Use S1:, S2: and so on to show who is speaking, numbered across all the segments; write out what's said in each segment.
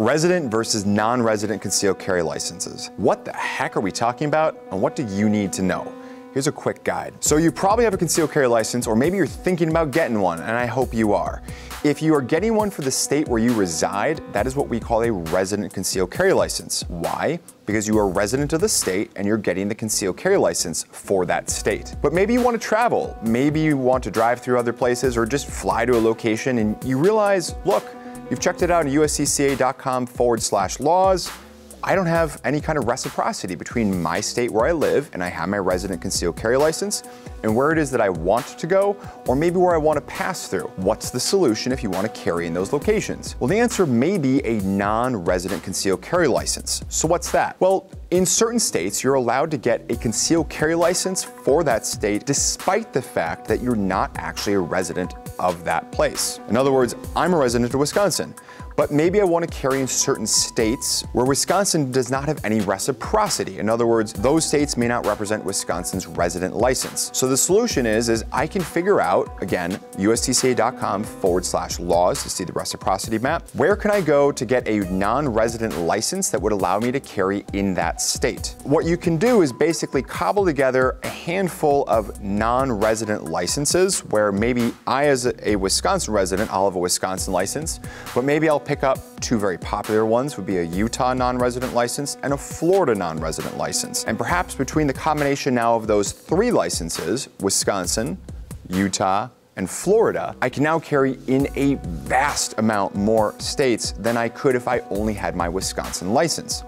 S1: Resident versus non-resident concealed carry licenses. What the heck are we talking about and what do you need to know? Here's a quick guide. So you probably have a concealed carry license or maybe you're thinking about getting one and I hope you are. If you are getting one for the state where you reside, that is what we call a resident concealed carry license. Why? Because you are a resident of the state and you're getting the concealed carry license for that state. But maybe you want to travel, maybe you want to drive through other places or just fly to a location and you realize, look, You've checked it out at uscca.com forward slash laws. I don't have any kind of reciprocity between my state where I live and I have my resident concealed carry license and where it is that I want to go or maybe where I want to pass through. What's the solution if you want to carry in those locations? Well, the answer may be a non-resident concealed carry license. So what's that? Well, in certain states, you're allowed to get a concealed carry license for that state despite the fact that you're not actually a resident of that place. In other words, I'm a resident of Wisconsin but maybe I want to carry in certain states where Wisconsin does not have any reciprocity. In other words, those states may not represent Wisconsin's resident license. So the solution is, is I can figure out, again, uscca.com forward slash laws to see the reciprocity map. Where can I go to get a non-resident license that would allow me to carry in that state? What you can do is basically cobble together a handful of non-resident licenses where maybe I as a, a Wisconsin resident, I'll have a Wisconsin license, but maybe I'll pick up two very popular ones would be a Utah non-resident license and a Florida non-resident license. And perhaps between the combination now of those three licenses, Wisconsin, Utah, and Florida, I can now carry in a vast amount more states than I could if I only had my Wisconsin license.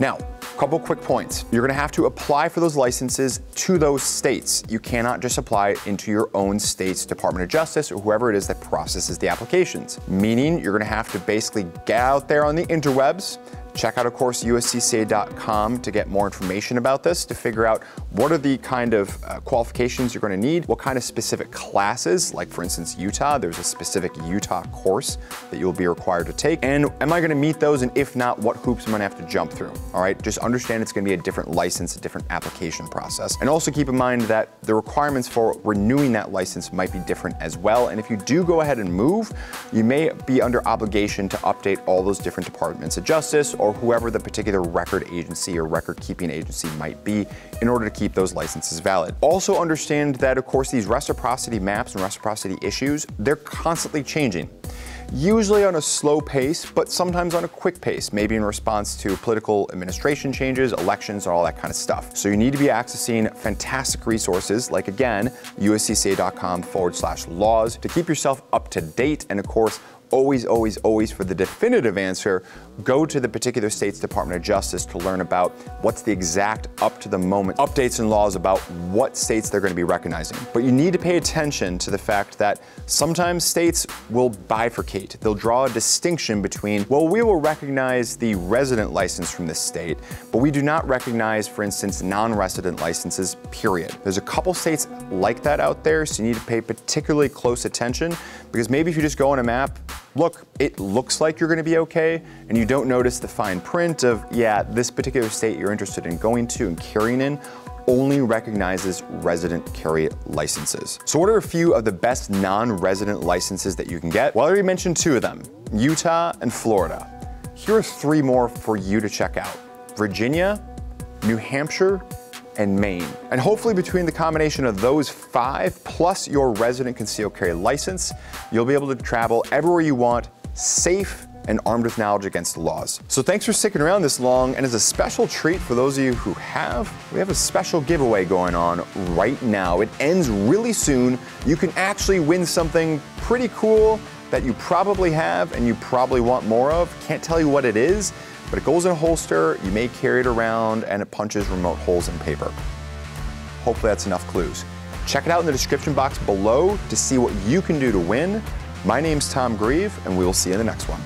S1: Now, couple quick points. You're gonna have to apply for those licenses to those states. You cannot just apply into your own state's Department of Justice or whoever it is that processes the applications. Meaning you're gonna have to basically get out there on the interwebs, Check out, of course, uscca.com to get more information about this, to figure out what are the kind of uh, qualifications you're going to need, what kind of specific classes, like for instance, Utah, there's a specific Utah course that you'll be required to take, and am I going to meet those, and if not, what hoops am I going to have to jump through, all right? Just understand it's going to be a different license, a different application process. And also keep in mind that the requirements for renewing that license might be different as well, and if you do go ahead and move, you may be under obligation to update all those different departments of justice or whoever the particular record agency or record keeping agency might be in order to keep those licenses valid. Also understand that of course these reciprocity maps and reciprocity issues, they're constantly changing usually on a slow pace, but sometimes on a quick pace, maybe in response to political administration changes, elections, and all that kind of stuff. So you need to be accessing fantastic resources like, again, uscca.com forward slash laws to keep yourself up to date and, of course, always, always, always for the definitive answer, go to the particular state's Department of Justice to learn about what's the exact up to the moment updates and laws about what states they're going to be recognizing. But you need to pay attention to the fact that sometimes states will bifurcate. They'll draw a distinction between, well, we will recognize the resident license from this state, but we do not recognize, for instance, non-resident licenses, period. There's a couple states like that out there, so you need to pay particularly close attention because maybe if you just go on a map, look, it looks like you're gonna be okay, and you don't notice the fine print of, yeah, this particular state you're interested in going to and carrying in only recognizes resident carry licenses. So what are a few of the best non-resident licenses that you can get? Well, I already mentioned two of them, Utah and Florida. Here are three more for you to check out. Virginia, New Hampshire, and Maine. And hopefully between the combination of those five plus your resident concealed carry license, you'll be able to travel everywhere you want, safe and armed with knowledge against the laws. So thanks for sticking around this long, and as a special treat for those of you who have, we have a special giveaway going on right now. It ends really soon. You can actually win something pretty cool that you probably have and you probably want more of. Can't tell you what it is, but it goes in a holster, you may carry it around, and it punches remote holes in paper. Hopefully that's enough clues. Check it out in the description box below to see what you can do to win. My name's Tom Grieve, and we will see you in the next one.